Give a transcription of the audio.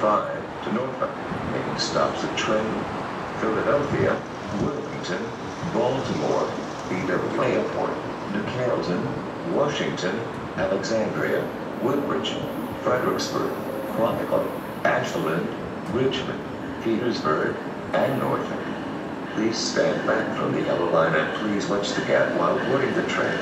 5 to Norfolk. Making stops at Trenton, Philadelphia, Wilmington, Baltimore, BWI Airport, New Carrollton, Washington, Alexandria, Woodbridge, Fredericksburg, Quantico, Ashland, Richmond, Petersburg, and Norfolk. Please stand back from the yellow line and please watch the gap while boarding the train.